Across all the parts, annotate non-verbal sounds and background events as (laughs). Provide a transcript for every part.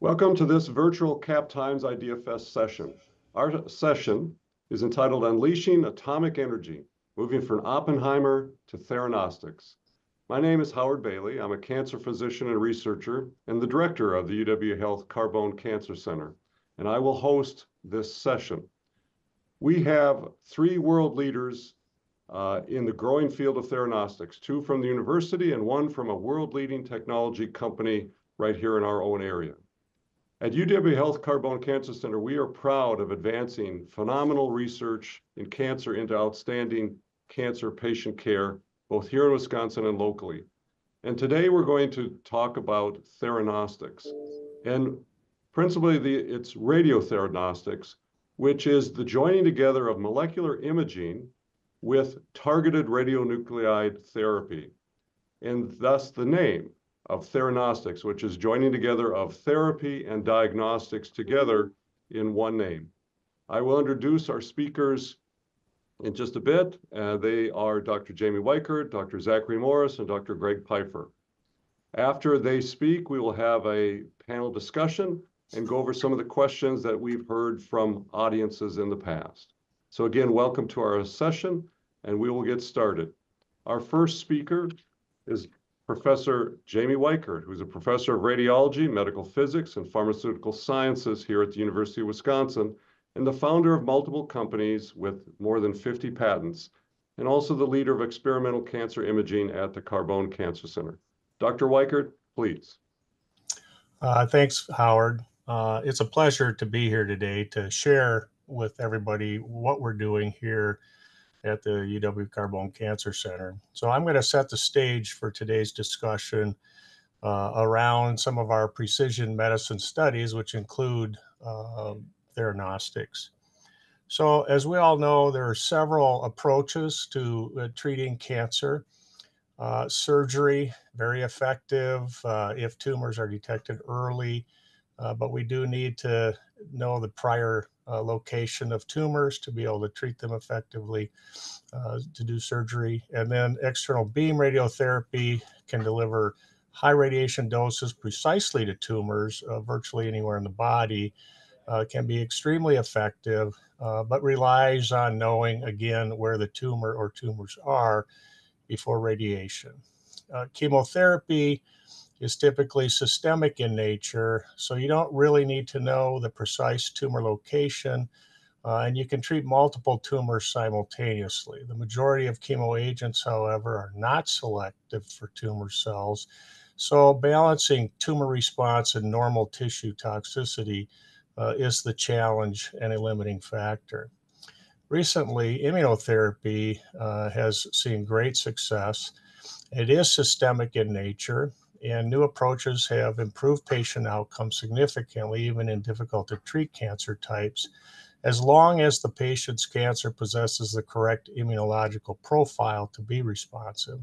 Welcome to this virtual CapTimes IdeaFest session. Our session is entitled Unleashing Atomic Energy, Moving from Oppenheimer to Theranostics. My name is Howard Bailey. I'm a cancer physician and researcher and the director of the UW Health Carbone Cancer Center, and I will host this session. We have three world leaders uh, in the growing field of theranostics, two from the university and one from a world-leading technology company right here in our own area. At UW Health Carbone Cancer Center, we are proud of advancing phenomenal research in cancer into outstanding cancer patient care, both here in Wisconsin and locally. And today we're going to talk about theranostics. And principally, the, it's radiotheranostics, which is the joining together of molecular imaging with targeted radionuclide therapy, and thus the name of theranostics, which is joining together of therapy and diagnostics together in one name. I will introduce our speakers in just a bit. Uh, they are Dr. Jamey Weichert, Dr. Zachary Morris, and Dr. Greg Piefer. After they speak, we will have a panel discussion and go over some of the questions that we've heard from audiences in the past. So again, welcome to our session, and we will get started. Our first speaker is Professor Jamey Weichert, who's a professor of radiology, medical physics, and pharmaceutical sciences here at the University of Wisconsin, and the founder of multiple companies with more than 50 patents, and also the leader of experimental cancer imaging at the Carbone Cancer Center. Dr. Weichert, please. Uh, thanks, Howard. Uh, it's a pleasure to be here today to share with everybody what we're doing here at the UW Carbone Cancer Center. So I'm going to set the stage for today's discussion uh, around some of our precision medicine studies, which include uh, theranostics. So as we all know, there are several approaches to uh, treating cancer. Uh, surgery, very effective uh, if tumors are detected early, uh, but we do need to know the prior uh, location of tumors to be able to treat them effectively, uh, to do surgery. And then external beam radiotherapy can deliver high radiation doses precisely to tumors uh, virtually anywhere in the body, uh, can be extremely effective, uh, but relies on knowing again where the tumor or tumors are before radiation. Uh, chemotherapy is typically systemic in nature, so you don't really need to know the precise tumor location, uh, and you can treat multiple tumors simultaneously. The majority of chemo agents, however, are not selective for tumor cells, so balancing tumor response and normal tissue toxicity uh, is the challenge and a limiting factor. Recently, immunotherapy uh, has seen great success. It is systemic in nature and new approaches have improved patient outcomes significantly, even in difficult to treat cancer types, as long as the patient's cancer possesses the correct immunological profile to be responsive.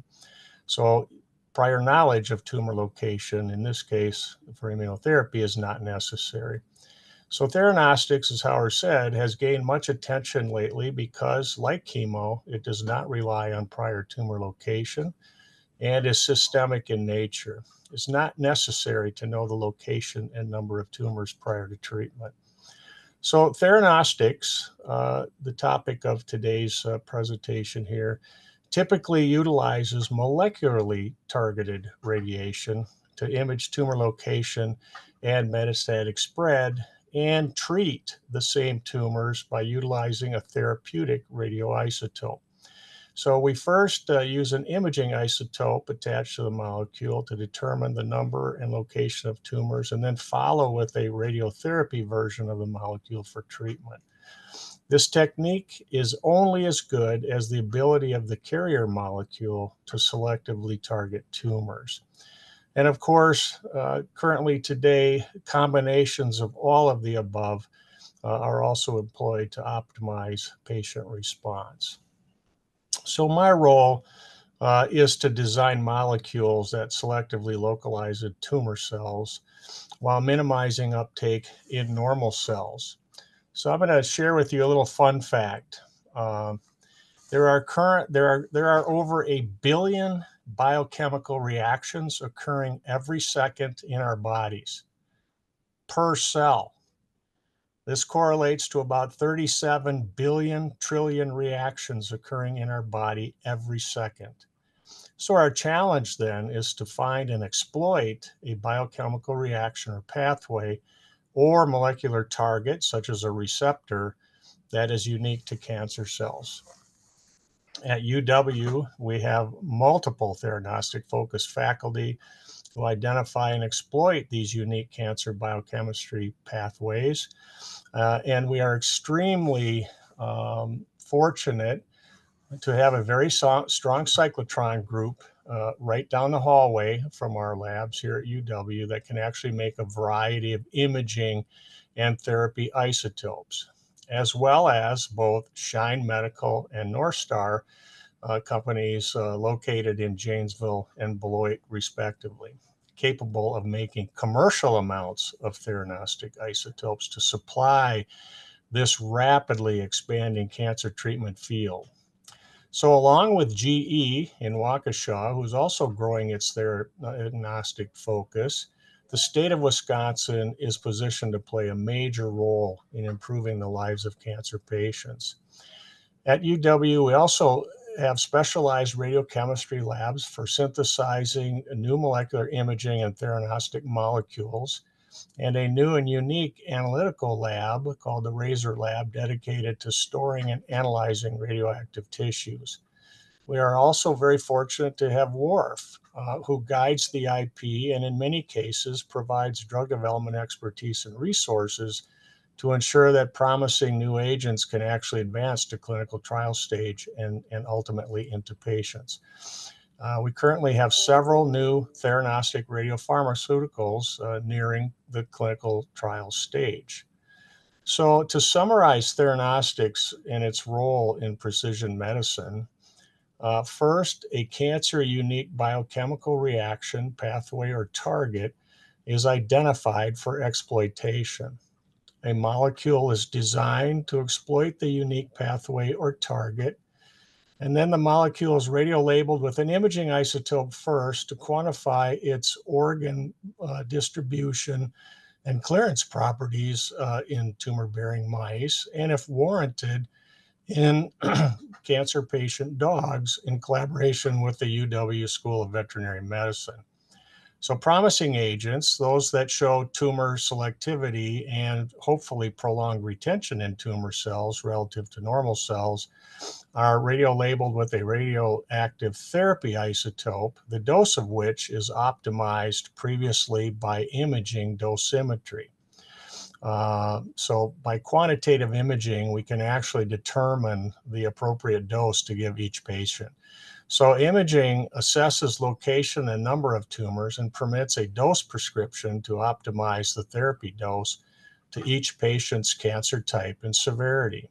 So, prior knowledge of tumor location, in this case for immunotherapy, is not necessary. So, theranostics, as Howard said, has gained much attention lately because, like chemo, it does not rely on prior tumor location and is systemic in nature. It's not necessary to know the location and number of tumors prior to treatment. So, theranostics, uh, the topic of today's uh, presentation here, typically utilizes molecularly targeted radiation to image tumor location and metastatic spread and treat the same tumors by utilizing a therapeutic radioisotope. So we first uh, use an imaging isotope attached to the molecule to determine the number and location of tumors, and then follow with a radiotherapy version of the molecule for treatment. This technique is only as good as the ability of the carrier molecule to selectively target tumors. And of course, uh, currently today, combinations of all of the above uh, are also employed to optimize patient response. So my role uh, is to design molecules that selectively localize in tumor cells while minimizing uptake in normal cells. So I'm going to share with you a little fun fact. Um, there are current there are there are over a billion biochemical reactions occurring every second in our bodies per cell. This correlates to about 37 billion trillion reactions occurring in our body every second. So, our challenge then is to find and exploit a biochemical reaction or pathway or molecular target, such as a receptor, that is unique to cancer cells. At UW, we have multiple theranostic focused faculty who identify and exploit these unique cancer biochemistry pathways. Uh, and we are extremely um, fortunate to have a very so- strong cyclotron group uh, right down the hallway from our labs here at UW that can actually make a variety of imaging and therapy isotopes, as well as both Shine Medical and Northstar uh, companies uh, located in Janesville and Beloit, respectively, capable of making commercial amounts of theranostic isotopes to supply this rapidly expanding cancer treatment field. So, along with GE in Waukesha, who's also growing its theranostic focus, the state of Wisconsin is positioned to play a major role in improving the lives of cancer patients. At UW, we also have specialized radiochemistry labs for synthesizing new molecular imaging and theranostic molecules, and a new and unique analytical lab called the Razor Lab, dedicated to storing and analyzing radioactive tissues. We are also very fortunate to have WARF, uh, who guides the IP and in many cases provides drug development expertise and resources to ensure that promising new agents can actually advance to clinical trial stage and, and ultimately into patients. Uh, we currently have several new theranostic radiopharmaceuticals uh, nearing the clinical trial stage. So, to summarize theranostics and its role in precision medicine, uh, first, a cancer unique biochemical reaction, pathway, or target is identified for exploitation. A molecule is designed to exploit the unique pathway or target. And then the molecule is radio labeled with an imaging isotope first to quantify its organ uh, distribution and clearance properties uh, in tumor bearing mice, and if warranted, in (clears throat) cancer patient dogs in collaboration with the UW School of Veterinary Medicine. So, promising agents, those that show tumor selectivity and hopefully prolonged retention in tumor cells relative to normal cells, are radio labeled with a radioactive therapy isotope, the dose of which is optimized previously by imaging dosimetry. Uh, so, by quantitative imaging, we can actually determine the appropriate dose to give each patient. So, imaging assesses location and number of tumors and permits a dose prescription to optimize the therapy dose to each patient's cancer type and severity.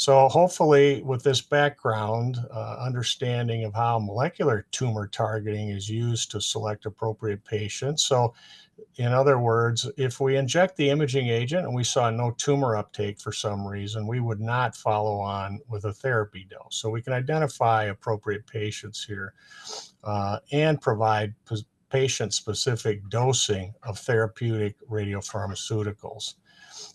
So, hopefully, with this background, uh, understanding of how molecular tumor targeting is used to select appropriate patients. So, in other words, if we inject the imaging agent and we saw no tumor uptake for some reason, we would not follow on with a therapy dose. So we can identify appropriate patients here uh, and provide p- patient specific dosing of therapeutic radiopharmaceuticals.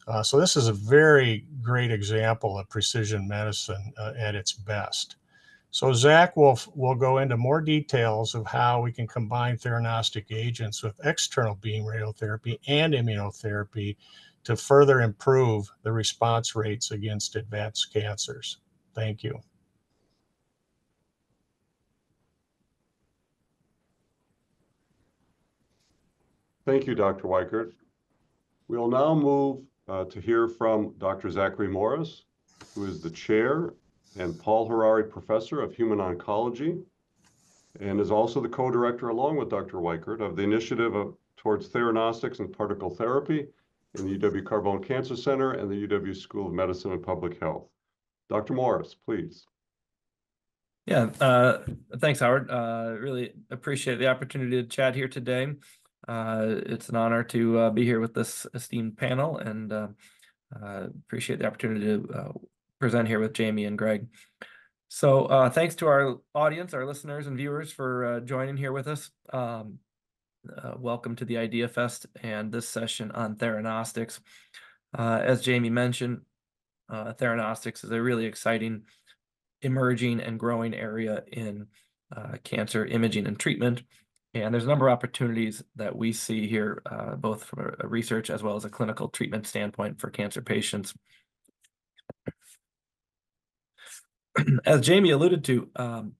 Uh, so, this is a very great example of precision medicine uh, at its best. So Zach will, will go into more details of how we can combine theranostic agents with external beam radiotherapy and immunotherapy to further improve the response rates against advanced cancers. Thank you. Thank you, Dr. Weichert. We will now move uh, to hear from Dr. Zachary Morris, who is the chair and Paul Harari Professor of Human Oncology, and is also the co-director, along with Dr. Weichert, of the Initiative of, towards Theranostics and Particle Therapy in the UW Carbone Cancer Center and the UW School of Medicine and Public Health. Dr. Morris, please. Yeah, uh, thanks, Howard. Uh, really appreciate the opportunity to chat here today. Uh, it's an honor to uh, be here with this esteemed panel and uh, uh, appreciate the opportunity to uh, present here with Jamey and Greg. So uh, thanks to our audience, our listeners and viewers for uh, joining here with us. Um, uh, welcome to the Idea Fest and this session on theranostics. Uh, as Jamey mentioned, uh, theranostics is a really exciting, emerging and growing area in uh, cancer imaging and treatment. And there's a number of opportunities that we see here, uh, both from a, a research as well as a clinical treatment standpoint for cancer patients. (clears throat) As Jamey alluded to, um,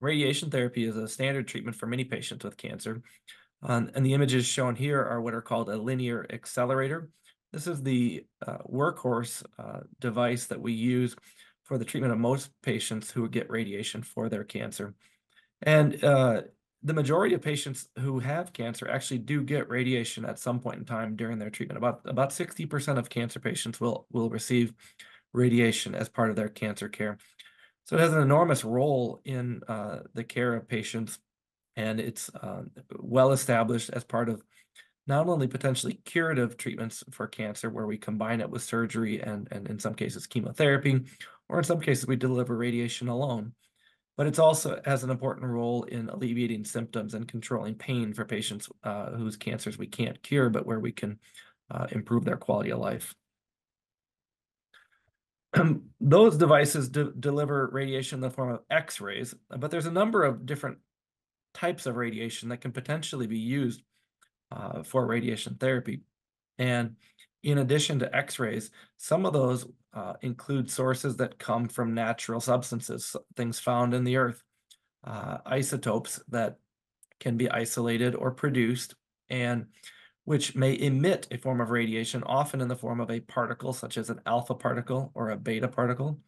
radiation therapy is a standard treatment for many patients with cancer. Um, and the images shown here are what are called a linear accelerator. This is the uh, workhorse uh, device that we use for the treatment of most patients who get radiation for their cancer. And uh, the majority of patients who have cancer actually do get radiation at some point in time during their treatment. About about 60% of cancer patients will will receive radiation as part of their cancer care. So it has an enormous role in uh, the care of patients, and it's uh, well established as part of not only potentially curative treatments for cancer, where we combine it with surgery and, and in some cases chemotherapy, or in some cases we deliver radiation alone, but it's also has an important role in alleviating symptoms and controlling pain for patients uh, whose cancers we can't cure, but where we can uh, improve their quality of life. (clears throat) Those devices de deliver radiation in the form of X-rays, but there's a number of different types of radiation that can potentially be used uh, for radiation therapy. And in addition to X-rays, some of those uh, include sources that come from natural substances, things found in the earth, uh, isotopes that can be isolated or produced, and which may emit a form of radiation, often in the form of a particle, such as an alpha particle or a beta particle,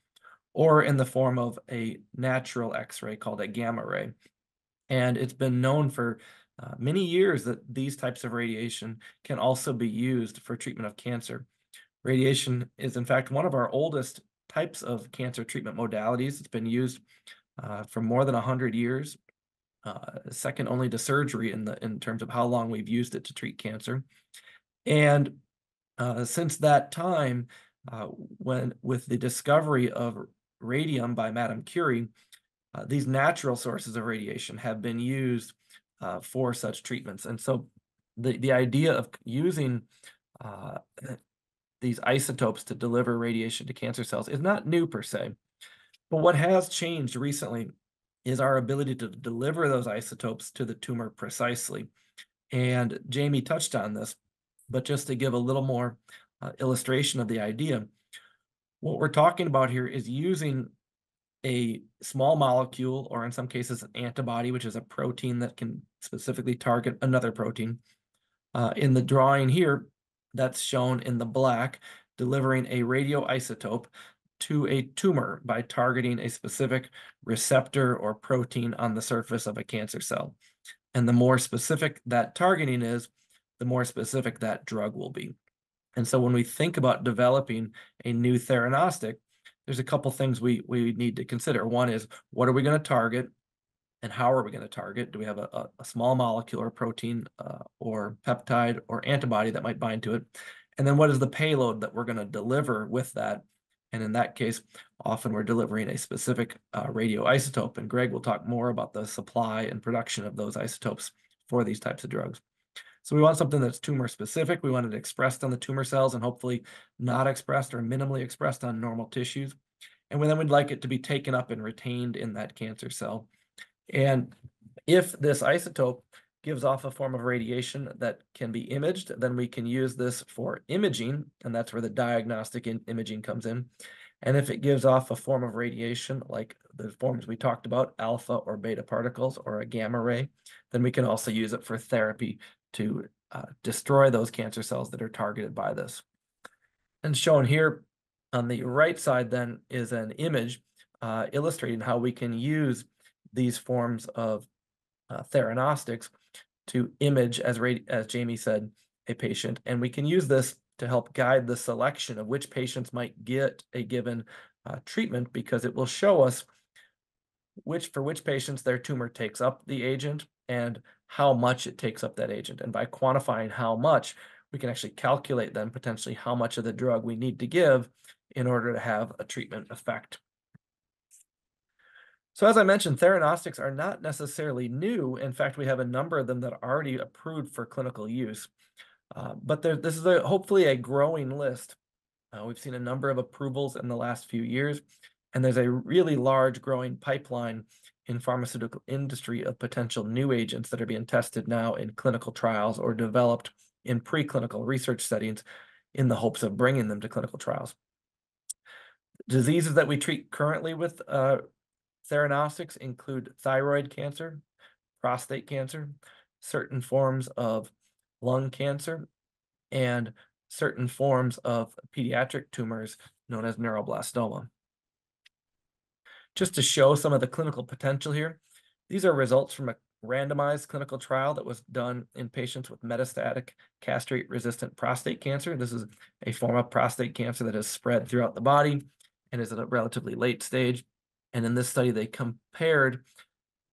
or in the form of a natural X-ray called a gamma ray. And it's been known for uh, many years that these types of radiation can also be used for treatment of cancer. Radiation is, in fact, one of our oldest types of cancer treatment modalities. It's been used uh, for more than 100 years, uh, second only to surgery in, the, in terms of how long we've used it to treat cancer. And uh, since that time, uh, when with the discovery of radium by Madame Curie, uh, these natural sources of radiation have been used uh, for such treatments. And so the, the idea of using uh, (clears throat) these isotopes to deliver radiation to cancer cells is not new per se. But what has changed recently is our ability to deliver those isotopes to the tumor precisely. And Jamey touched on this, but just to give a little more uh, illustration of the idea, what we're talking about here is using a small molecule, or in some cases, an antibody, which is a protein that can specifically target another protein. Uh, in the drawing here, that's shown in the black, delivering a radioisotope to a tumor by targeting a specific receptor or protein on the surface of a cancer cell. And the more specific that targeting is, the more specific that drug will be. And so when we think about developing a new theranostic, there's a couple things we we need to consider. One is what are we going to target, and how are we going to target? Do we have a, a, a small molecule or protein uh, or peptide or antibody that might bind to it? And then what is the payload that we're going to deliver with that? And in that case, often we're delivering a specific uh, radioisotope. And Greg will talk more about the supply and production of those isotopes for these types of drugs. So we want something that's tumor specific. We want it expressed on the tumor cells and hopefully not expressed or minimally expressed on normal tissues. And then we'd like it to be taken up and retained in that cancer cell. And if this isotope gives off a form of radiation that can be imaged, then we can use this for imaging, and that's where the diagnostic imaging comes in. And if it gives off a form of radiation, like the forms we talked about, alpha or beta particles or a gamma ray, then we can also use it for therapy to uh, destroy those cancer cells that are targeted by this. And shown here on the right side then is an image uh, illustrating how we can use these forms of uh, theranostics to image, as, as Jamey said, a patient. And we can use this to help guide the selection of which patients might get a given uh, treatment because it will show us which for which patients their tumor takes up the agent and how much it takes up that agent. And by quantifying how much, we can actually calculate then potentially how much of the drug we need to give in order to have a treatment effect. So as I mentioned, theranostics are not necessarily new. In fact, we have a number of them that are already approved for clinical use. Uh, but there, this is a, hopefully a growing list. Uh, we've seen a number of approvals in the last few years, and there's a really large growing pipeline in pharmaceutical industry of potential new agents that are being tested now in clinical trials or developed in preclinical research settings in the hopes of bringing them to clinical trials. Diseases that we treat currently with uh, theranostics include thyroid cancer, prostate cancer, certain forms of lung cancer, and certain forms of pediatric tumors known as neuroblastoma. Just to show some of the clinical potential here, these are results from a randomized clinical trial that was done in patients with metastatic castrate-resistant prostate cancer. This is a form of prostate cancer that has spread throughout the body and is at a relatively late stage. And in this study, they compared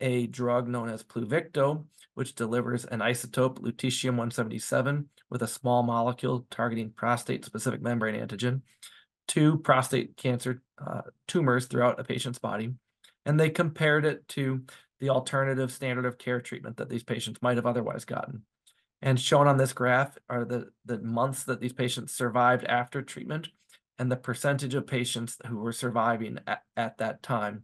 a drug known as Pluvicto, which delivers an isotope lutetium-177 with a small molecule targeting prostate-specific membrane antigen to prostate cancer uh, tumors throughout a patient's body. And they compared it to the alternative standard of care treatment that these patients might have otherwise gotten. And shown on this graph are the, the months that these patients survived after treatment and the percentage of patients who were surviving at, at that time.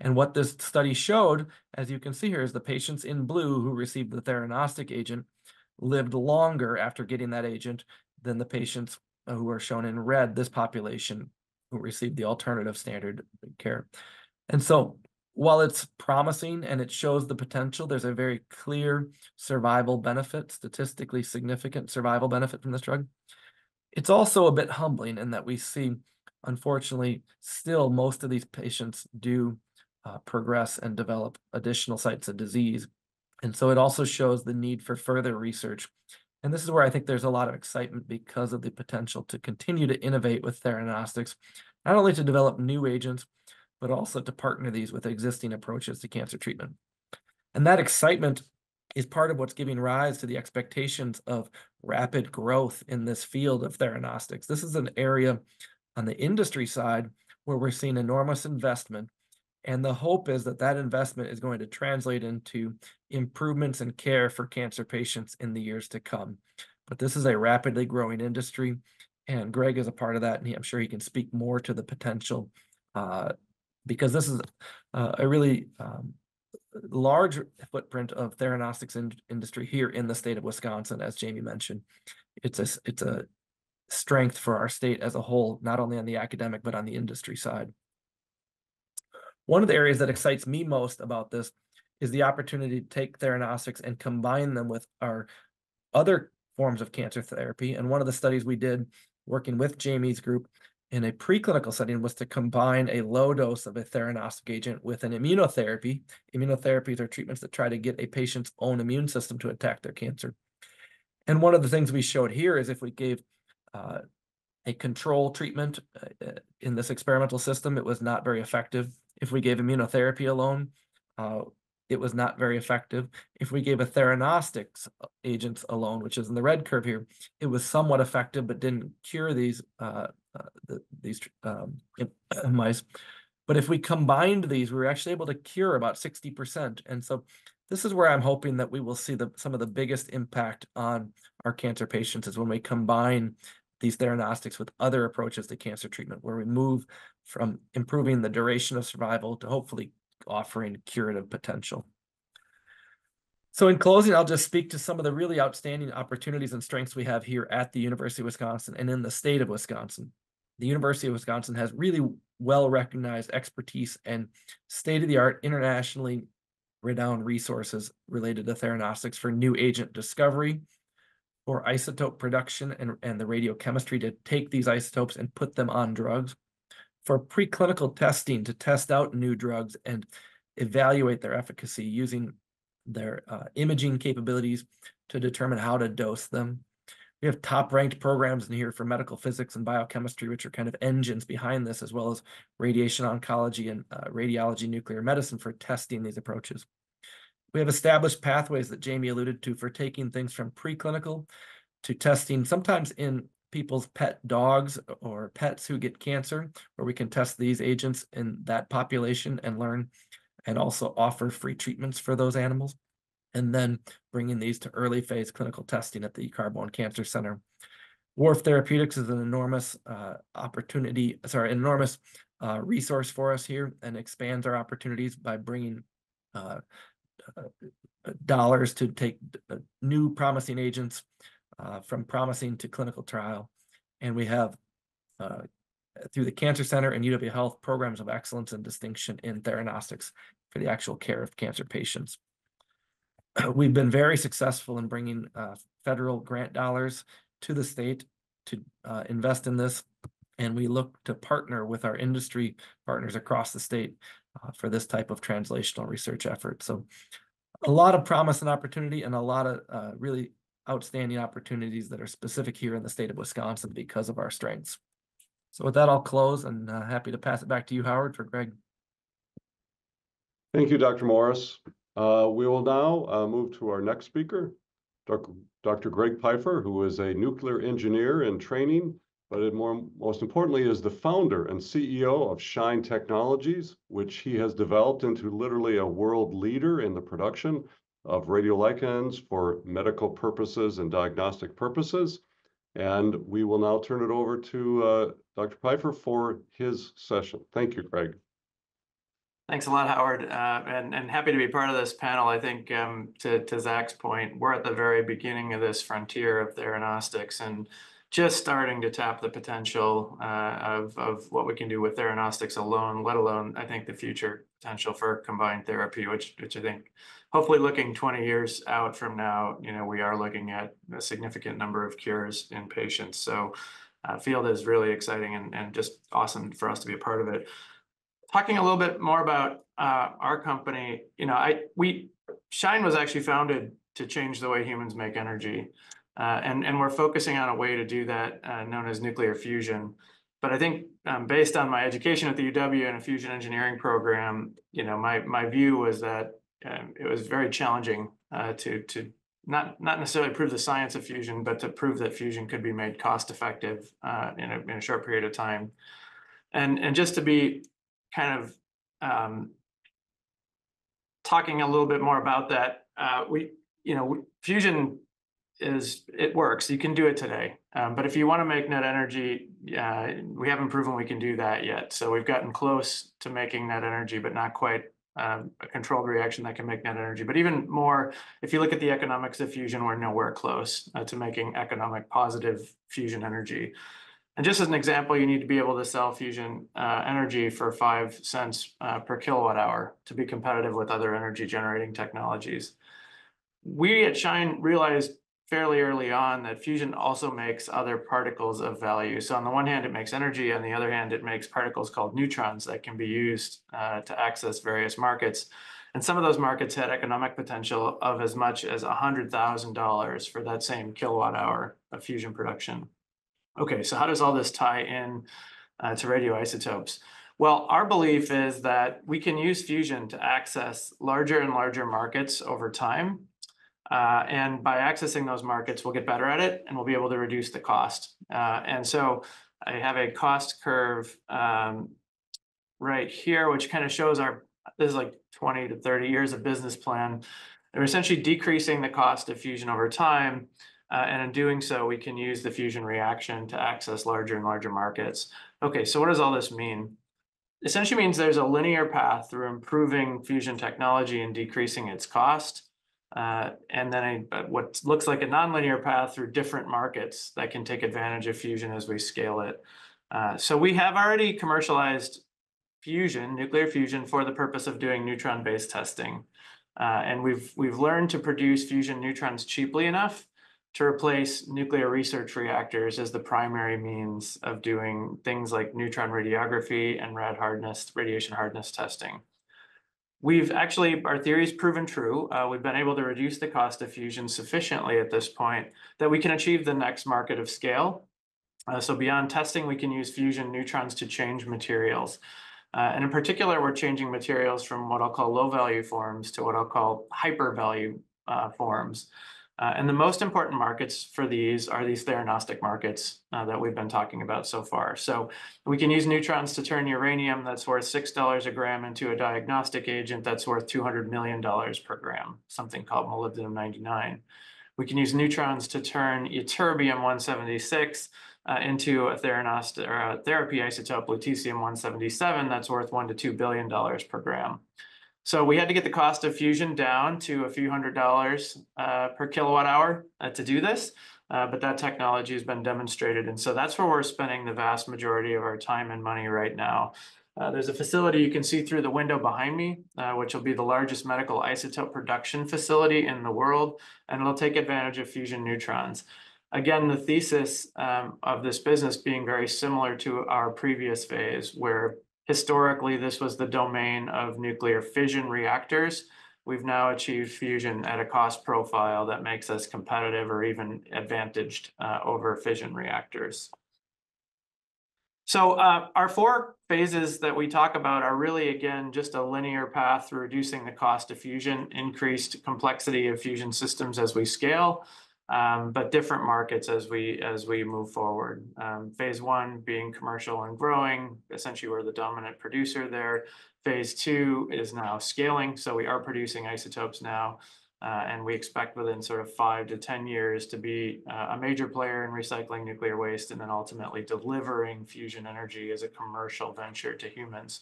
And what this study showed, as you can see here, is the patients in blue who received the theranostic agent lived longer after getting that agent than the patients who are shown in red, this population who received the alternative standard care. And so while it's promising and it shows the potential, there's a very clear survival benefit, statistically significant survival benefit from this drug. It's also a bit humbling in that we see, unfortunately, still most of these patients do uh, progress and develop additional sites of disease. And so it also shows the need for further research. And this is where I think there's a lot of excitement because of the potential to continue to innovate with theranostics, not only to develop new agents, but also to partner these with existing approaches to cancer treatment. And that excitement is part of what's giving rise to the expectations of rapid growth in this field of theranostics. This is an area on the industry side where we're seeing enormous investment. And the hope is that that investment is going to translate into improvements in care for cancer patients in the years to come. But this is a rapidly growing industry, and Greg is a part of that, and he, I'm sure he can speak more to the potential uh, because this is uh, a really um, large footprint of theranostics in, industry here in the state of Wisconsin, as Jamey mentioned. It's a it's a strength for our state as a whole, not only on the academic but on the industry side. One of the areas that excites me most about this is the opportunity to take theranostics and combine them with our other forms of cancer therapy. And one of the studies we did working with Jamey's group in a preclinical setting was to combine a low dose of a theranostic agent with an immunotherapy. Immunotherapies are treatments that try to get a patient's own immune system to attack their cancer. And one of the things we showed here is if we gave uh, a control treatment uh, in this experimental system, it was not very effective. If we gave immunotherapy alone, uh, it was not very effective. If we gave a theranostics uh, agents alone, which is in the red curve here, it was somewhat effective, but didn't cure these uh, uh, the, these um, (clears throat) mice. But if we combined these, we were actually able to cure about 60%. And so this is where I'm hoping that we will see the, some of the biggest impact on our cancer patients is when we combine these theranostics with other approaches to cancer treatment, where we move from improving the duration of survival to hopefully offering curative potential. So in closing, I'll just speak to some of the really outstanding opportunities and strengths we have here at the University of Wisconsin and in the state of Wisconsin. The University of Wisconsin has really well recognized expertise and state-of-the-art internationally renowned resources related to theranostics for new agent discovery, for isotope production and, and the radiochemistry to take these isotopes and put them on drugs, for preclinical testing to test out new drugs and evaluate their efficacy using their uh, imaging capabilities to determine how to dose them. We have top ranked programs in here for medical physics and biochemistry, which are kind of engines behind this, as well as radiation oncology and uh, radiology nuclear medicine for testing these approaches. We have established pathways that Jamey alluded to for taking things from preclinical to testing, sometimes in people's pet dogs or pets who get cancer, where we can test these agents in that population and learn and also offer free treatments for those animals. And then bringing these to early phase clinical testing at the Carbone Cancer Center. WARF Therapeutics is an enormous uh, opportunity, sorry, enormous uh, resource for us here and expands our opportunities by bringing uh, uh, dollars to take uh, new promising agents uh, from promising to clinical trial. And we have uh, through the Cancer Center and UW Health programs of excellence and distinction in theranostics for the actual care of cancer patients. (clears throat) We've been very successful in bringing uh, federal grant dollars to the state to uh, invest in this. And we look to partner with our industry partners across the state uh, for this type of translational research effort. So a lot of promise and opportunity and a lot of uh, really outstanding opportunities that are specific here in the state of Wisconsin because of our strengths. So with that, I'll close and uh, happy to pass it back to you, Howard, for Greg. Thank you, Dr. Morris. Uh, we will now uh, move to our next speaker, Dr. Greg Piefer, who is a nuclear engineer in training, but more, most importantly is the founder and CEO of Shine Technologies, which he has developed into literally a world leader in the production of radioligands for medical purposes and diagnostic purposes. And we will now turn it over to uh, Dr. Piefer for his session. Thank you, Craig. Thanks a lot, Howard, uh, and, and happy to be part of this panel. I think um, to, to Zach's point, we're at the very beginning of this frontier of theranostics and just starting to tap the potential uh, of, of what we can do with theranostics alone, let alone, I think, the future potential for combined therapy, which, I think hopefully looking 20 years out from now, you know, we are looking at a significant number of cures in patients. So uh, field is really exciting and, just awesome for us to be a part of it talking a little bit more about uh, our company, you know, I we Shine was actually founded to change the way humans make energy, uh, and and we're focusing on a way to do that known as nuclear fusion. But I think um, based on my education at the UW and a fusion engineering program, you know, my my view was that um, it was very challenging uh, to to not not necessarily prove the science of fusion, but to prove that fusion could be made cost effective uh, in a in a short period of time. And and just to be kind of um, talking a little bit more about that, uh, we, you know, fusion is it works. You can do it today, um, but if you want to make net energy, uh, we haven't proven we can do that yet. So we've gotten close to making net energy, but not quite um, a controlled reaction that can make net energy. But even more, if you look at the economics of fusion, we're nowhere close uh, to making economic positive fusion energy. And just as an example, you need to be able to sell fusion uh, energy for five cents uh, per kilowatt hour to be competitive with other energy generating technologies. We at Shine realized fairly early on that fusion also makes other particles of value. So on the one hand, it makes energy. On the other hand, it makes particles called neutrons that can be used uh, to access various markets. And some of those markets had economic potential of as much as $100,000 for that same kilowatt hour of fusion production. Okay, so how does all this tie in uh, to radioisotopes? Well, our belief is that we can use fusion to access larger and larger markets over time. Uh, and by accessing those markets, we'll get better at it and we'll be able to reduce the cost. Uh, and so I have a cost curve um, right here, which kind of shows our, this is like 20 to 30 years of business plan. We're essentially decreasing the cost of fusion over time uh, and in doing so, we can use the fusion reaction to access larger and larger markets. Okay, so what does all this mean? Essentially means there's a linear path through improving fusion technology and decreasing its cost. Uh, and then what looks like a nonlinear path through different markets that can take advantage of fusion as we scale it. Uh, so we have already commercialized fusion, nuclear fusion, for the purpose of doing neutron-based testing. Uh, and we've we've learned to produce fusion neutrons cheaply enough to replace nuclear research reactors as the primary means of doing things like neutron radiography and rad hardness, radiation hardness testing. We've actually, our theory is proven true. Uh, we've been able to reduce the cost of fusion sufficiently at this point that we can achieve the next market of scale. Uh, so beyond testing, we can use fusion neutrons to change materials. Uh, and in particular, we're changing materials from what I'll call low value forms to what I'll call hyper value uh, forms. Uh, and the most important markets for these are these theranostic markets uh, that we've been talking about so far. So we can use neutrons to turn uranium that's worth $6 a gram into a diagnostic agent that's worth $200 million per gram, something called molybdenum 99. We can use neutrons to turn ytterbium 176 uh, into a theranostic or a therapy isotope lutetium 177 that's worth one to two billion dollars per gram. So we had to get the cost of fusion down to a few hundred dollars uh, per kilowatt hour uh, to do this, uh, but that technology has been demonstrated, and so that's where we're spending the vast majority of our time and money right now. Uh, there's a facility you can see through the window behind me, uh, which will be the largest medical isotope production facility in the world, and it'll take advantage of fusion neutrons. Again, the thesis um, of this business being very similar to our previous phase, where historically this was the domain of nuclear fission reactors. We've now achieved fusion at a cost profile that makes us competitive or even advantaged uh, over fission reactors. So uh, our four phases that we talk about are really, again, just a linear path through reducing the cost of fusion, increased complexity of fusion systems as we scale, but different markets as we as we move forward. Um, phase one being commercial and growing, essentially we're the dominant producer there. Phase two is now scaling, so we are producing isotopes now. Uh, and we expect within sort of five to 10 years to be uh, a major player in recycling nuclear waste and then ultimately delivering fusion energy as a commercial venture to humans.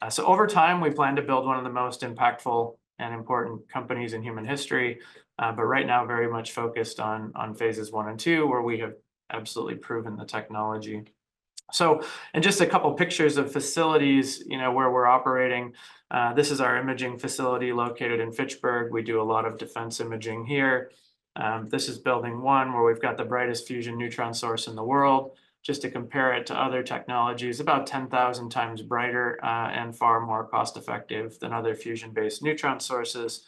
Uh, so over time, we plan to build one of the most impactful and important companies in human history, uh, but right now very much focused on, on phases one and two, where we have absolutely proven the technology. So, and just a couple pictures of facilities, you know, where we're operating. Uh, this is our imaging facility located in Fitchburg. We do a lot of defense imaging here. Um, this is building one where we've got the brightest fusion neutron source in the world. Just to compare it to other technologies, about 10,000 times brighter uh, and far more cost effective than other fusion-based neutron sources.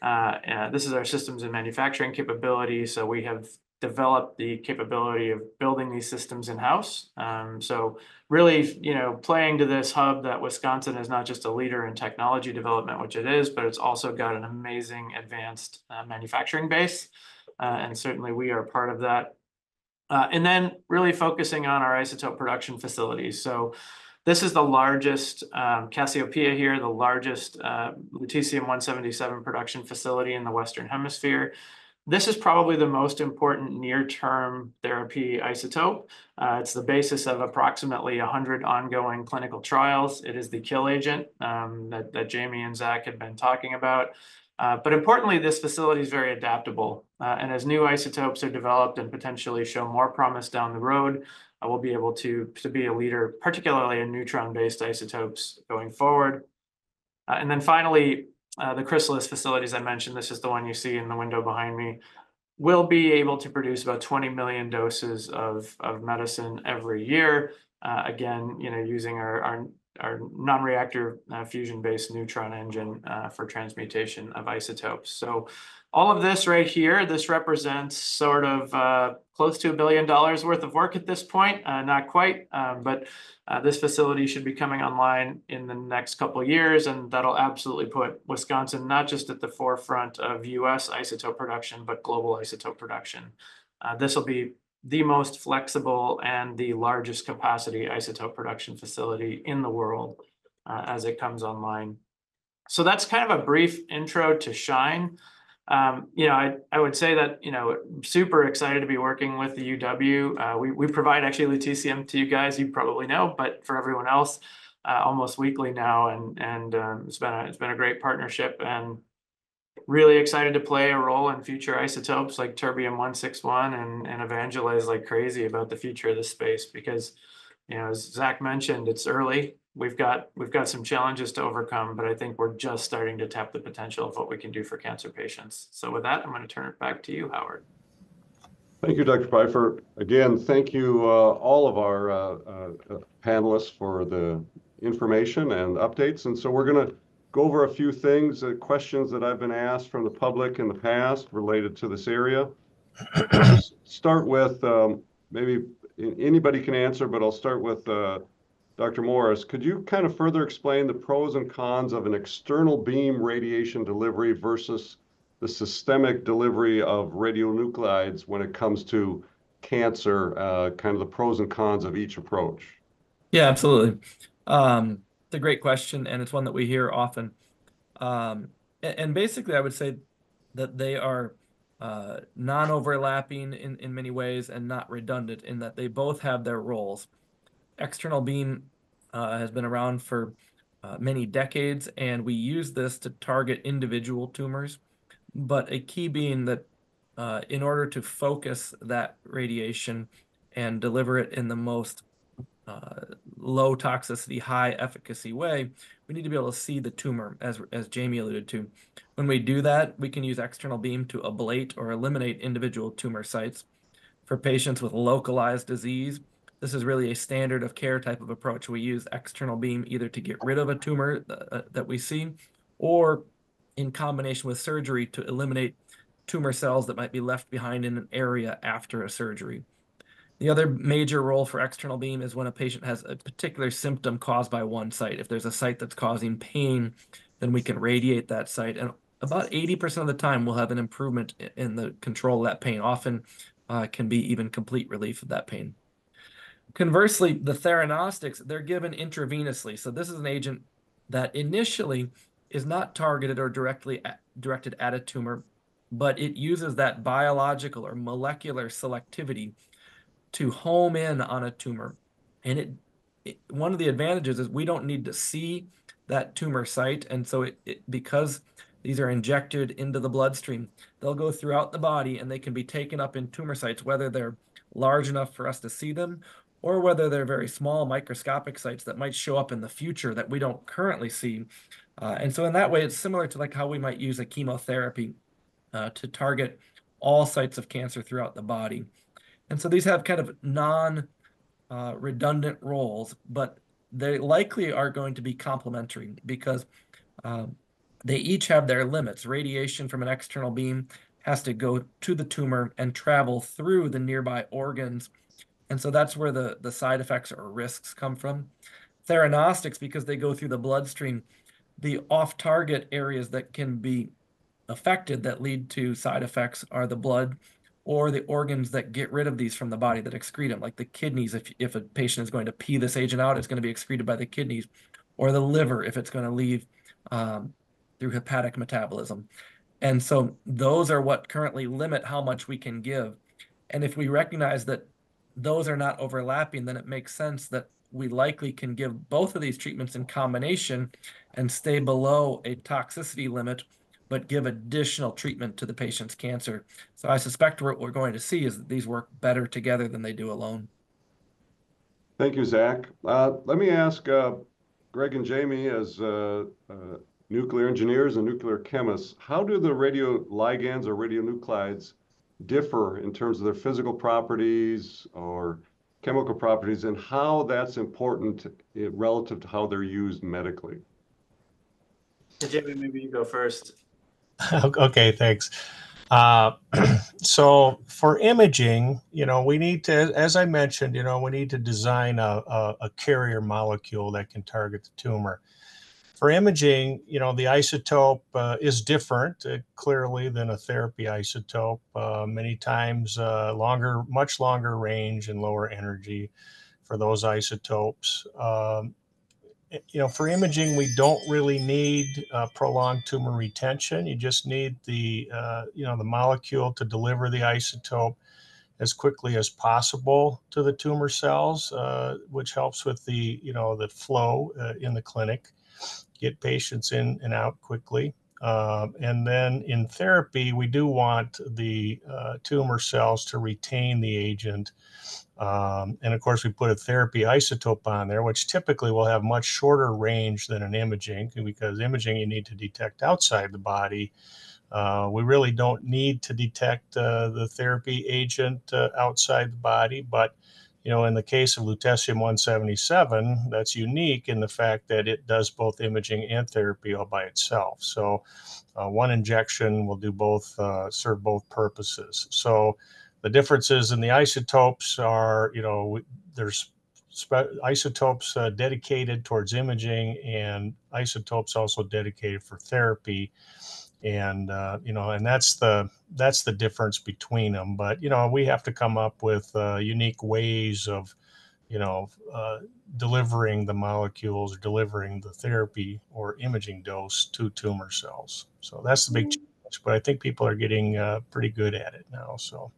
Uh, this is our systems and manufacturing capability. So we have developed the capability of building these systems in-house. Um, so really, you know, playing to this hub that Wisconsin is not just a leader in technology development, which it is, but it's also got an amazing advanced uh, manufacturing base. Uh, and certainly we are part of that. Uh, and then really focusing on our isotope production facilities. So this is the largest um, Cassiopeia here, the largest uh, lutetium-177 production facility in the Western Hemisphere. This is probably the most important near-term therapy isotope. Uh, it's the basis of approximately 100 ongoing clinical trials. It is the kill agent um, that, that Jamey and Zach had been talking about. Uh, but importantly, this facility is very adaptable. Uh, and as new isotopes are developed and potentially show more promise down the road, we'll be able to, be a leader, particularly in neutron-based isotopes going forward. Uh, and then finally, the chrysalis facilities I mentioned, this is the one you see in the window behind me, will be able to produce about 20 million doses of, medicine every year. Again, you know, using our, our, non-reactor uh, fusion-based neutron engine uh, for transmutation of isotopes. So all of this right here, this represents sort of uh, close to a billion dollars worth of work at this point. Uh, not quite, um, but uh, this facility should be coming online in the next couple years, and that'll absolutely put Wisconsin not just at the forefront of U.S. isotope production, but global isotope production. Uh, this will be the most flexible and the largest capacity isotope production facility in the world uh, as it comes online. So that's kind of a brief intro to Shine. Um, you know, I, I would say that, you know, super excited to be working with the UW. Uh, we, we provide actually lutetium to you guys, you probably know, but for everyone else, uh, almost weekly now. And, and um, it's been a, it's been a great partnership and really excited to play a role in future isotopes like terbium 161 and, and evangelize like crazy about the future of the space because, you know, as Zach mentioned, it's early we've got we've got some challenges to overcome, but I think we're just starting to tap the potential of what we can do for cancer patients. So with that, I'm going to turn it back to you, Howard. Thank you, Dr. Piefer. Again, thank you, uh, all of our uh, uh, panelists for the information and updates. And so we're going to go over a few things, uh, questions that I've been asked from the public in the past related to this area. (clears throat) start with um, maybe anybody can answer, but I'll start with uh, Dr. Morris, could you kind of further explain the pros and cons of an external beam radiation delivery versus the systemic delivery of radionuclides when it comes to cancer, uh, kind of the pros and cons of each approach? Yeah, absolutely. Um, it's a great question, and it's one that we hear often. Um, and, basically, I would say that they are uh, non-overlapping in, in many ways and not redundant in that they both have their roles. External beam uh, has been around for uh, many decades, and we use this to target individual tumors. But a key being that uh, in order to focus that radiation and deliver it in the most uh, low toxicity, high efficacy way, we need to be able to see the tumor, as as Jamey alluded to. When we do that, we can use external beam to ablate or eliminate individual tumor sites. For patients with localized disease, this is really a standard of care type of approach. We use external beam either to get rid of a tumor uh, that we see, or in combination with surgery to eliminate tumor cells that might be left behind in an area after a surgery. The other major role for external beam is when a patient has a particular symptom caused by one site. If there's a site that's causing pain, then we can radiate that site. And about 80% of the time, we'll have an improvement in the control of that pain. Often uh, can be even complete relief of that pain. Conversely, the theranostics, they're given intravenously. So this is an agent that initially is not targeted or directly at, directed at a tumor, but it uses that biological or molecular selectivity to home in on a tumor. And it, it, one of the advantages is we don't need to see that tumor site. And so it, it, because these are injected into the bloodstream, they'll go throughout the body and they can be taken up in tumor sites, whether they're large enough for us to see them or whether they're very small microscopic sites that might show up in the future that we don't currently see. Uh, and so in that way, it's similar to like how we might use a chemotherapy uh, to target all sites of cancer throughout the body. And so these have kind of non uh, redundant roles, but they likely are going to be complementary because um, they each have their limits. Radiation from an external beam has to go to the tumor and travel through the nearby organs. And so that's where the, the side effects or risks come from. Theranostics, because they go through the bloodstream, the off target areas that can be affected that lead to side effects are the blood or the organs that get rid of these from the body that excrete them, like the kidneys. If, if a patient is going to pee this agent out, it's going to be excreted by the kidneys, or the liver if it's going to leave um, through hepatic metabolism. And so those are what currently limit how much we can give. And if we recognize that those are not overlapping, then it makes sense that we likely can give both of these treatments in combination and stay below a toxicity limit but give additional treatment to the patient's cancer. So I suspect what we're going to see is that these work better together than they do alone. Thank you, Zach. Uh, let me ask uh, Greg and Jamey, as uh, uh nuclear engineers and nuclear chemists, how do the radioligands or radionuclides differ in terms of their physical properties or chemical properties and how that's important relative to how they're used medically? Jamey, maybe you go first. (laughs) okay, thanks. Uh, (clears throat) so for imaging, you know, we need to, as I mentioned, you know, we need to design a, a, a carrier molecule that can target the tumor. For imaging, you know, the isotope uh, is different uh, clearly than a therapy isotope. Uh, many times uh, longer, much longer range and lower energy for those isotopes. Um, you know, for imaging, we don't really need uh, prolonged tumor retention. You just need the, uh, you know, the molecule to deliver the isotope as quickly as possible to the tumor cells, uh, which helps with the, you know, the flow uh, in the clinic, get patients in and out quickly. Um, and then in therapy, we do want the uh, tumor cells to retain the agent um, and of course, we put a therapy isotope on there, which typically will have much shorter range than an imaging because imaging you need to detect outside the body. Uh, we really don't need to detect uh, the therapy agent uh, outside the body, but you know, in the case of lutetium 177, that's unique in the fact that it does both imaging and therapy all by itself. So, uh, one injection will do both, uh, serve both purposes. So, the differences in the isotopes are, you know, there's isotopes uh, dedicated towards imaging and isotopes also dedicated for therapy. and uh, you know and that's the that's the difference between them. But you know we have to come up with uh, unique ways of you know uh, delivering the molecules or delivering the therapy or imaging dose to tumor cells. So that's the big challenge but i think people are getting uh, pretty good at it now so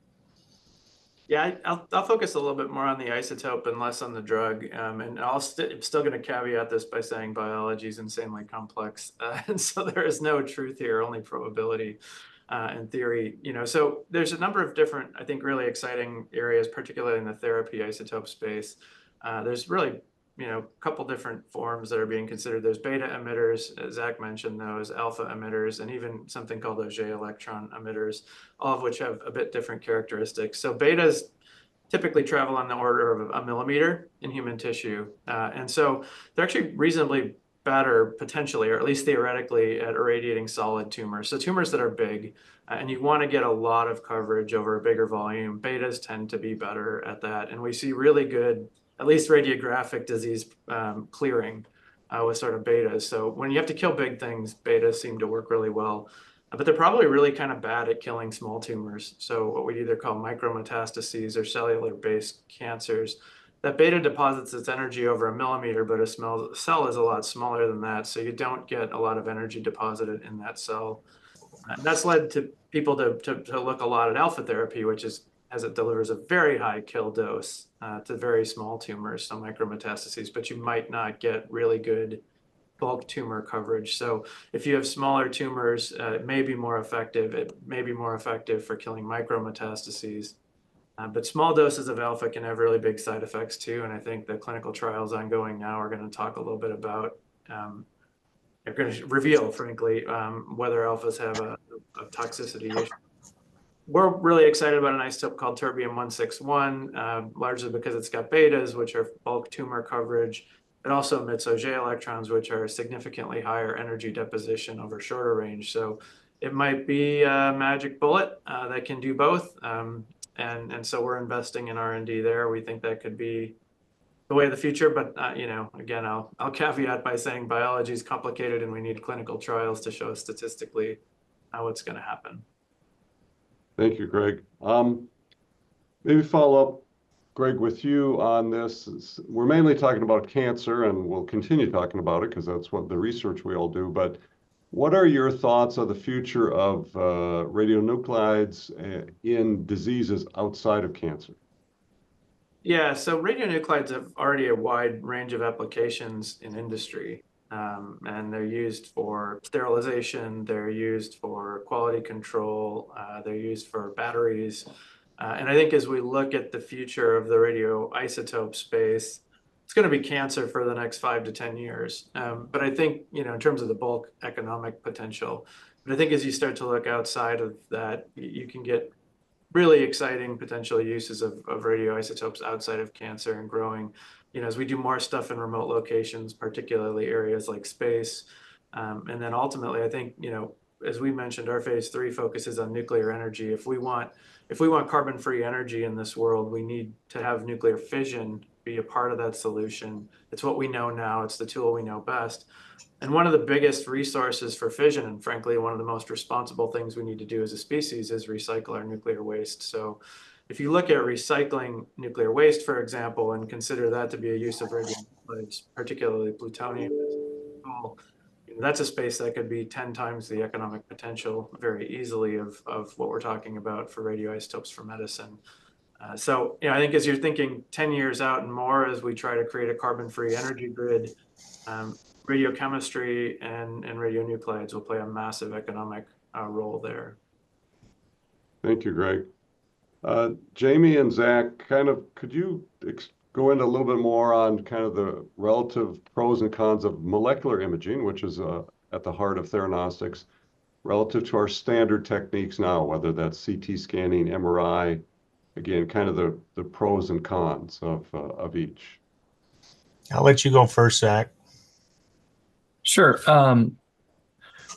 Yeah, I'll, I'll focus a little bit more on the isotope and less on the drug. Um, and I'll st- I'm still going to caveat this by saying biology is insanely complex. Uh, (laughs) and so there is no truth here, only probability uh, and theory. You know, so there's a number of different, I think, really exciting areas, particularly in the therapy isotope space. Uh, there's really, you know, a couple different forms that are being considered. There's beta emitters, as Zach mentioned those, alpha emitters, and even something called Auger electron emitters all of which have a bit different characteristics. So betas typically travel on the order of a millimeter in human tissue. Uh, and so they're actually reasonably better potentially, or at least theoretically, at irradiating solid tumors. So tumors that are big, uh, and you want to get a lot of coverage over a bigger volume. Betas tend to be better at that. And we see really good, at least radiographic disease um, clearing uh, with sort of betas. So when you have to kill big things, betas seem to work really well but they're probably really kind of bad at killing small tumors. So what we either call micrometastases or cellular-based cancers. That beta deposits its energy over a millimeter, but a small cell is a lot smaller than that. So you don't get a lot of energy deposited in that cell. And that's led to people to, to, to look a lot at alpha therapy, which is as it delivers a very high kill dose uh, to very small tumors, some micrometastases, but you might not get really good bulk tumor coverage. So if you have smaller tumors, uh, it may be more effective. It may be more effective for killing micrometastases. Uh, but small doses of alpha can have really big side effects too. And I think the clinical trials ongoing now are going to talk a little bit about, um, they're going to reveal, frankly, um, whether alphas have a, a toxicity issue. We're really excited about an isotope called terbium 161, uh, largely because it's got betas, which are bulk tumor coverage. It also emits Auger electrons, which are significantly higher energy deposition over shorter range. So it might be a magic bullet uh, that can do both. Um, and, and so we're investing in R&D there. We think that could be the way of the future. But, uh, you know, again, I'll, I'll caveat by saying biology is complicated and we need clinical trials to show statistically how it's going to happen. Thank you, Greg. Um, maybe follow up, Greg, with you on this. We're mainly talking about cancer and we'll continue talking about it because that's what the research we all do. But what are your thoughts on the future of uh, radionuclides uh, in diseases outside of cancer? Yeah, so radionuclides have already a wide range of applications in industry. Um, and they're used for sterilization, they're used for quality control, uh, they're used for batteries. Uh, and I think as we look at the future of the radioisotope space, it's going to be cancer for the next five to 10 years. Um, but I think, you know, in terms of the bulk economic potential, but I think as you start to look outside of that, you can get really exciting potential uses of, of radioisotopes outside of cancer and growing. You know, as we do more stuff in remote locations, particularly areas like space. Um, and then ultimately, I think, you know, as we mentioned, our phase three focuses on nuclear energy. If we want, if we want carbon-free energy in this world, we need to have nuclear fission be a part of that solution. It's what we know now. It's the tool we know best. And one of the biggest resources for fission, and frankly, one of the most responsible things we need to do as a species is recycle our nuclear waste. So if you look at recycling nuclear waste, for example, and consider that to be a use of radionuclides, particularly plutonium, that's a space that could be 10 times the economic potential very easily of, of what we're talking about for radioisotopes for medicine. Uh, so, you know, I think as you're thinking 10 years out and more, as we try to create a carbon-free energy grid, um, radiochemistry and, and radionuclides will play a massive economic uh, role there. Thank you, Greg. Uh, Jamey and Zach, kind of, could you ex- go into a little bit more on kind of the relative pros and cons of molecular imaging, which is uh, at the heart of theranostics, relative to our standard techniques now, whether that's CT scanning, MRI, again, kind of the, the pros and cons of, uh, of each. i'll let you go first zach Sure. Um,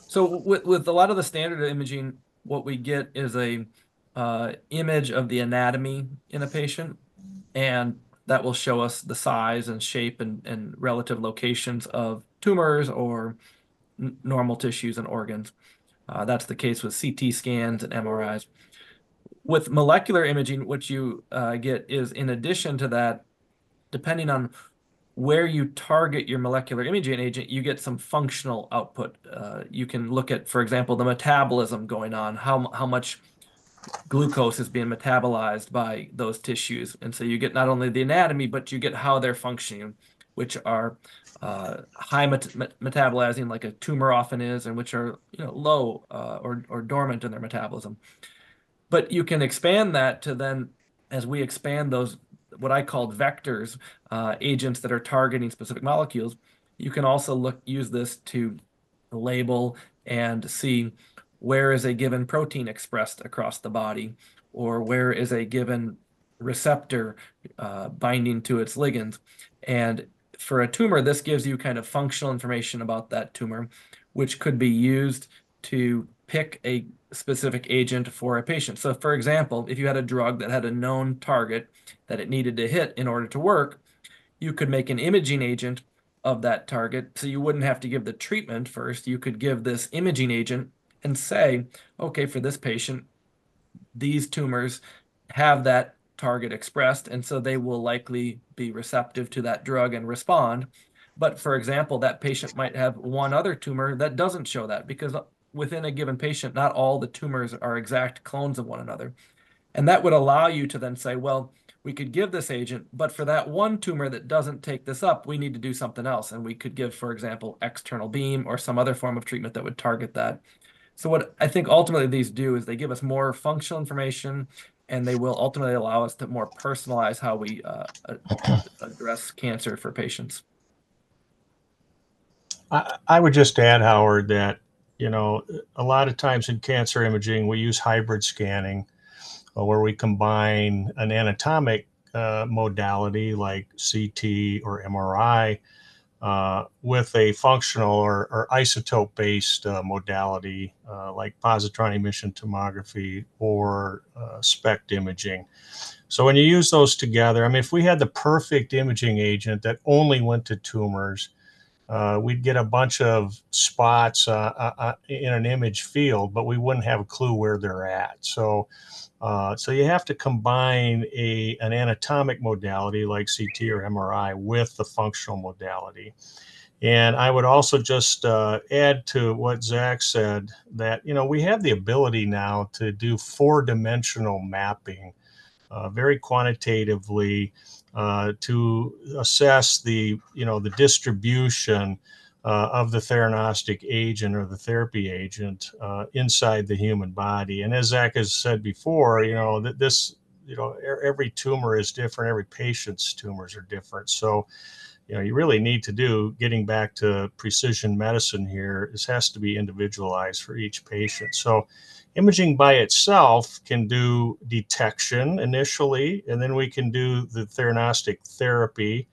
so with with a lot of the standard imaging, what we get is a uh, image of the anatomy in a patient, and that will show us the size and shape and, and relative locations of tumors or n- normal tissues and organs. Uh, that's the case with CT scans and MRIs. With molecular imaging, what you uh, get is in addition to that, depending on where you target your molecular imaging agent, you get some functional output. Uh, you can look at, for example, the metabolism going on, how, how much glucose is being metabolized by those tissues. And so you get not only the anatomy, but you get how they're functioning, which are uh, high met- met- metabolizing, like a tumor often is, and which are you know low uh, or or dormant in their metabolism. But you can expand that to then, as we expand those, what I called vectors, uh, agents that are targeting specific molecules. You can also look use this to label and see where is a given protein expressed across the body, or where is a given receptor uh, binding to its ligands. And for a tumor, this gives you kind of functional information about that tumor, which could be used to pick a specific agent for a patient. So, for example, if you had a drug that had a known target that it needed to hit in order to work, you could make an imaging agent of that target. So, you wouldn't have to give the treatment first. You could give this imaging agent and say, okay, for this patient, these tumors have that target expressed, and so they will likely be receptive to that drug and respond. But for example, that patient might have one other tumor that doesn't show that because within a given patient, not all the tumors are exact clones of one another. And that would allow you to then say, well, we could give this agent, but for that one tumor that doesn't take this up, we need to do something else. And we could give, for example, external beam or some other form of treatment that would target that. So what I think ultimately these do is they give us more functional information and they will ultimately allow us to more personalize how we uh, (clears throat) address cancer for patients. I, I would just add, Howard, that you know a lot of times in cancer imaging we use hybrid scanning, uh, where we combine an anatomic uh, modality like CT or MRI uh, with a functional or, or isotope based uh, modality uh, like positron emission tomography or uh, SPECT imaging. So, when you use those together, I mean, if we had the perfect imaging agent that only went to tumors, uh, we'd get a bunch of spots in an image field, but we wouldn't have a clue where they're at. So, uh, so you have to combine a, an anatomic modality like CT or MRI with the functional modality. And I would also just uh, add to what Zach said that, you know, we have the ability now to do four dimensional mapping uh, very quantitatively uh, to assess the, you know, the distribution uh, of the theranostic agent or the therapy agent uh, inside the human body. And as Zach has said before, you know, that this, you know, every tumor is different. Every patient's tumors are different. So, you know, you really need to do getting back to precision medicine here. This has to be individualized for each patient. So, imaging by itself can do detection initially, and then we can do the theranostic therapy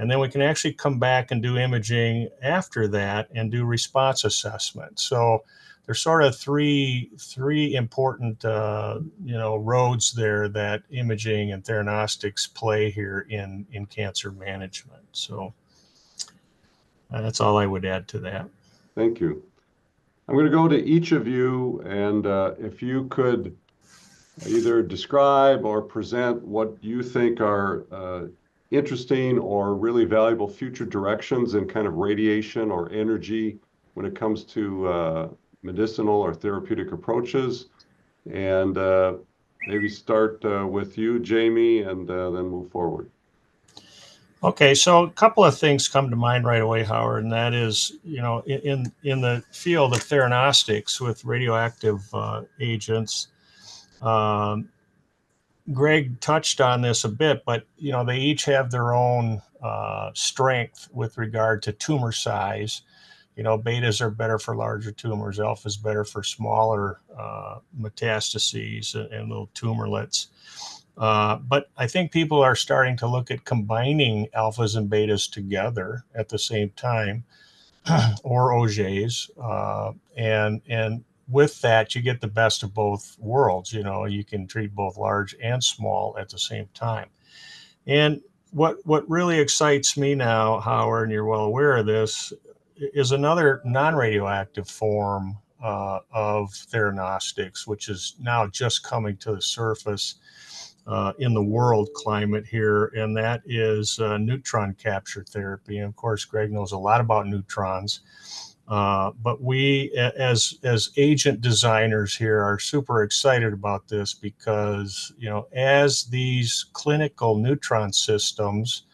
and then we can actually come back and do imaging after that and do response assessment. So there's sort of three three important uh, you know roads there that imaging and theranostics play here in in cancer management. So uh, that's all I would add to that. Thank you. I'm going to go to each of you, and uh, if you could either describe or present what you think are uh, interesting or really valuable future directions in kind of radiation or energy when it comes to uh, medicinal or therapeutic approaches. And uh, maybe start uh, with you, Jamey, and uh, then move forward. Okay, so a couple of things come to mind right away, Howard, and that is, you know, in in the field of theranostics with radioactive uh, agents, um, Greg touched on this a bit, but you know they each have their own uh, strength with regard to tumor size. You know, betas are better for larger tumors, alphas better for smaller uh, metastases and, and, little tumorlets. Uh, but I think people are starting to look at combining alphas and betas together at the same time, (clears throat) or OJs, uh, and and with that, you get the best of both worlds. You know, you can treat both large and small at the same time. And what what really excites me now, Howard, and you're well aware of this, is another non-radioactive form uh, of theranostics, which is now just coming to the surface uh, in the world climate here, and that is uh, neutron capture therapy. And of course, Greg knows a lot about neutrons. Uh, but we, as as agent designers here, are super excited about this because you know, as these clinical neutron systems,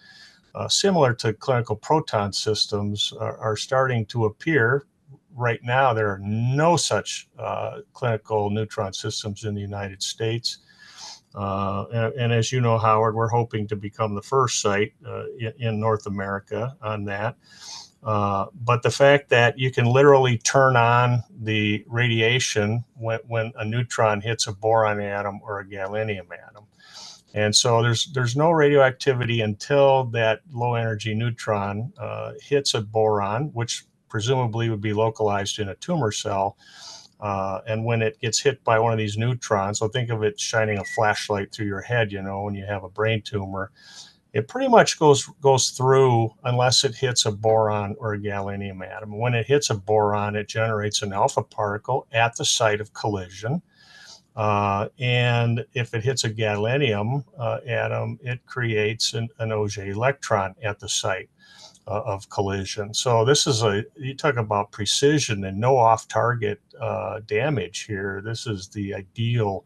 uh, similar to clinical proton systems, are, are starting to appear. Right now, there are no such uh, clinical neutron systems in the United States. Uh, and, and as you know, Howard, we're hoping to become the first site uh, in, in North America on that. Uh, but the fact that you can literally turn on the radiation when, when a neutron hits a boron atom or a gallium atom. And so there's there's no radioactivity until that low energy neutron uh, hits a boron, which presumably would be localized in a tumor cell. Uh, and when it gets hit by one of these neutrons, so think of it shining a flashlight through your head, you know, when you have a brain tumor, it pretty much goes goes through unless it hits a boron or a gallium atom. When it hits a boron, it generates an alpha particle at the site of collision. Uh, and if it hits a gallium uh, atom, it creates an, an electron at the site uh, of collision. So this is a you talk about precision and no off-target uh, damage here. This is the ideal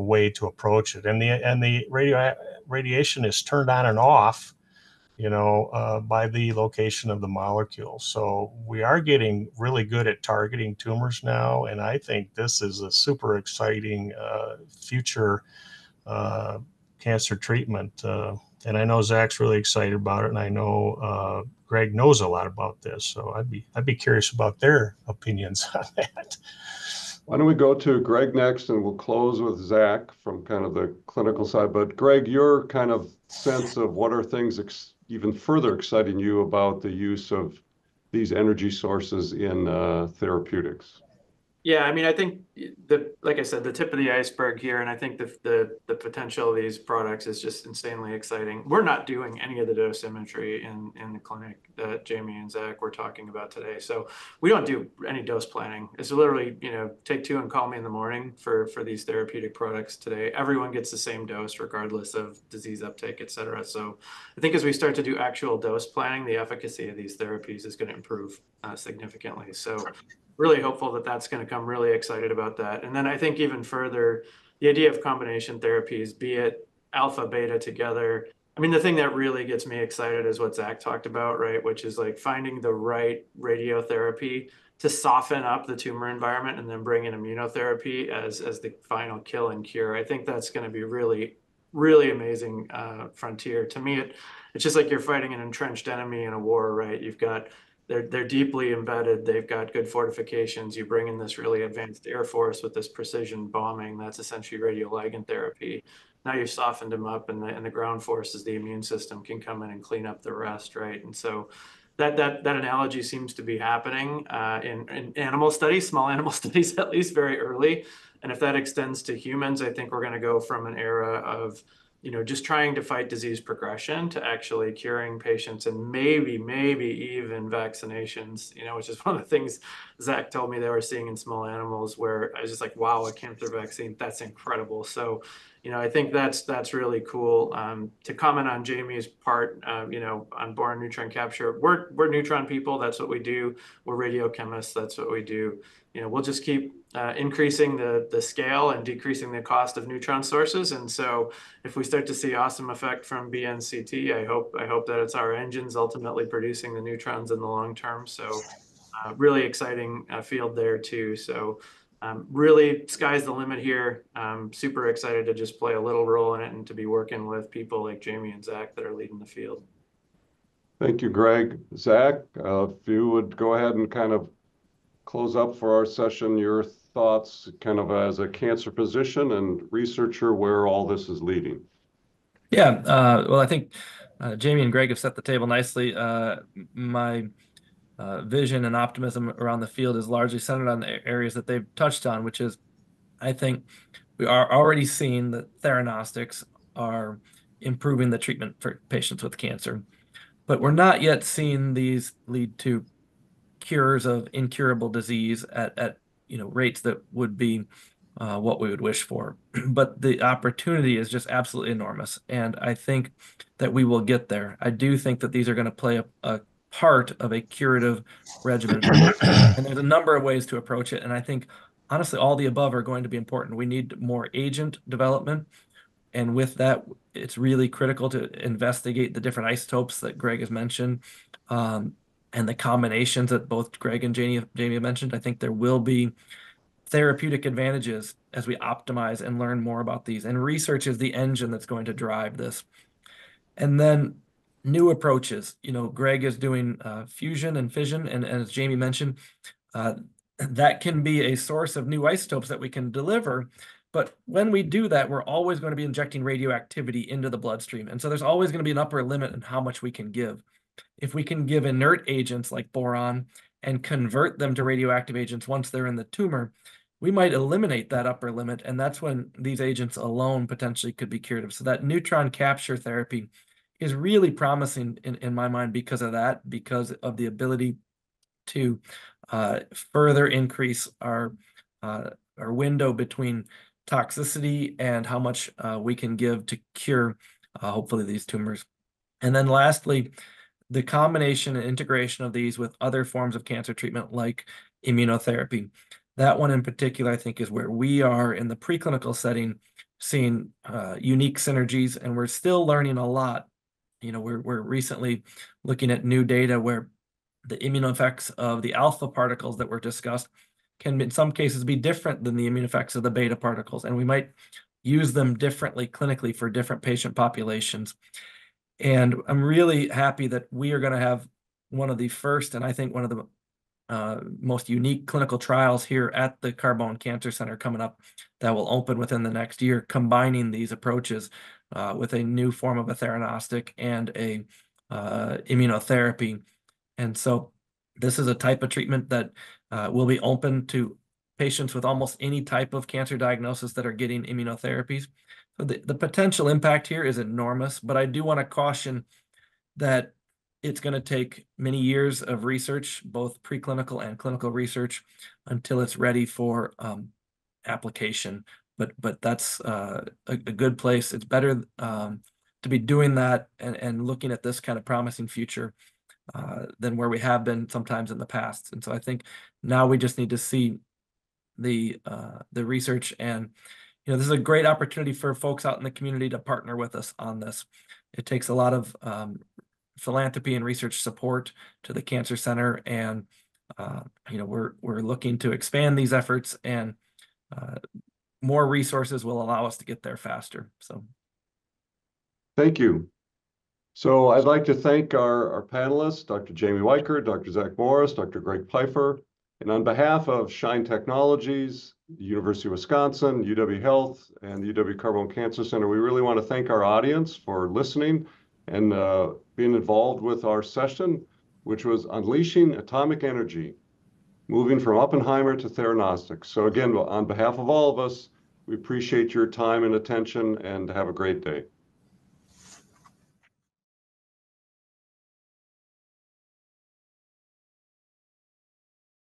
way to approach it, and the and the radio radiation is turned on and off you know, uh, by the location of the molecule. So we are getting really good at targeting tumors now, and I think this is a super exciting uh, future uh, cancer treatment. Uh, and I know Zach's really excited about it, and I know uh, Greg knows a lot about this. So I'd be I'd be curious about their opinions (laughs) on that. Why don't we go to Greg next and we'll close with Zach from kind of the clinical side. But Greg, your kind of sense of what are things even further exciting you about the use of these energy sources in uh, therapeutics? Yeah, I mean, I think the, like I said, the tip of the iceberg here, and I think the, the, potential of these products is just insanely exciting. We're not doing any of the dosimetry in, in the clinic that Jamey and Zach were talking about today. So we don't do any dose planning. It's literally, you know, take two and call me in the morning for, for these therapeutic products today. Everyone gets the same dose regardless of disease uptake, et cetera. So I think as we start to do actual dose planning, the efficacy of these therapies is going to improve uh, significantly. So really hopeful that that's going to come really excited about that. And then i think even further the idea of combination therapies be it alpha beta together. I mean the thing that really gets me excited is what zach talked about right? Which is like finding the right radiotherapy to soften up the tumor environment and then bring in immunotherapy as as the final kill and cure. I think that's going to be really really amazing uh, frontier. To me it, it's just like you're fighting an entrenched enemy in a war right? You've got they're they're deeply embedded. They've got good fortifications. You bring in this really advanced air force with this precision bombing. That's essentially radioligand therapy. Now you've softened them up, and the and the ground forces, the immune system, can come in and clean up the rest, right? And so. That, that, that analogy seems to be happening uh, in, in animal studies, small animal (laughs) studies, at least very early. And if that extends to humans, I think we're going to go from an era of you know, just trying to fight disease progression to actually curing patients and maybe, maybe even vaccinations, you know, which is (laughs) one of the things Zach told me they were seeing in small animals where I was just like, wow, a cancer vaccine, that's incredible. So, you know, I think that's that's really cool. Um, to comment on Jamey's part, um, you know, on boron neutron capture, we're we're neutron people. That's what we do. We're radiochemists. That's what we do. You know, we'll just keep uh, increasing the the scale and decreasing the cost of neutron sources. And so, if we start to see awesome effect from BNCT, I hope I hope that it's our engines ultimately producing the neutrons in the long term. So, uh, really exciting uh, field there too. So um, really sky's the limit here. I'm super excited to just play a little role in it and to be working with people like Jamey and Zach that are leading the field. Thank you, Greg. Zach, uh, if you would go ahead and kind of close up for our session, your thoughts kind of as a cancer physician and researcher where all this is leading. Yeah, uh, well, I think uh, Jamey and Greg have set the table nicely. Uh, my uh, vision and optimism around the field is largely centered on the areas that they've touched on, which is, I think, we are already seeing that theranostics are improving the treatment for patients with cancer, but we're not yet seeing these lead to cures of incurable disease at, at you know, rates that would be uh, what we would wish for. (clears throat) But the opportunity is just absolutely enormous. And I think that we will get there. I do think that these are going to play a, a part of a curative regimen. (clears throat) and there's a number of ways to approach it. And I think, honestly, all the above are going to be important. We need more agent development. And with that, it's really critical to investigate the different isotopes that Greg has mentioned um, and the combinations that both Greg and Jamey, Jamey mentioned. I think there will be therapeutic advantages as we optimize and learn more about these. And research is the engine that's going to drive this. And then new approaches. You know, Greg is doing uh, fusion and fission, and, and as Jamey mentioned, uh, that can be a source of new isotopes that we can deliver. But when we do that, we're always going to be injecting radioactivity into the bloodstream. And so there's always going to be an upper limit in how much we can give. If we can give inert agents like boron and convert them to radioactive agents once they're in the tumor, we might eliminate that upper limit. And that's when these agents alone potentially could be curative. So that neutron capture therapy is really promising in, in my mind because of that, because of the ability to uh, further increase our uh, our window between toxicity and how much uh, we can give to cure, uh, hopefully, these tumors. And then lastly, the combination and integration of these with other forms of cancer treatment like immunotherapy. That one in particular, I think, is where we are in the preclinical setting seeing uh, unique synergies, and we're still learning a lot. You know, we're, we're recently looking at new data where the immune effects of the alpha particles that were discussed can in some cases be different than the immune effects of the beta particles, and we might use them differently clinically for different patient populations. And I'm really happy that we are going to have one of the first, and I think one of the uh, most unique clinical trials here at the Carbone Cancer Center coming up that will open within the next year, combining these approaches uh, with a new form of a theranostic and a uh, immunotherapy. And so this is a type of treatment that uh, will be open to patients with almost any type of cancer diagnosis that are getting immunotherapies. So the, the potential impact here is enormous, but I do want to caution that it's going to take many years of research, both preclinical and clinical research, until it's ready for um, application. But but that's uh, a, a, good place. It's better um, to be doing that and, and looking at this kind of promising future uh, than where we have been sometimes in the past. And so I think now we just need to see the uh, the research and you know this is a great opportunity for folks out in the community to partner with us on this. It takes a lot of um, philanthropy and research support to the Cancer Center, and uh, you know we're we're looking to expand these efforts, and uh, more resources will allow us to get there faster. So, thank you. So I'd like to thank our, our panelists, Dr. Jamey Weichert, Dr. Zach Morris, Dr. Greg Piefer, and on behalf of Shine Technologies, University of Wisconsin, UW Health, and the UW Carbone Cancer Center, we really want to thank our audience for listening and uh, being involved with our session, which was Unleashing Atomic Energy, moving from Oppenheimer to Theranostics. So again, on behalf of all of us, we appreciate your time and attention and have a great day.